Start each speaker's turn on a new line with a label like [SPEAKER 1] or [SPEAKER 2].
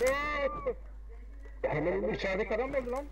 [SPEAKER 1] Eee! Helalini içerideki adam mıydı lan?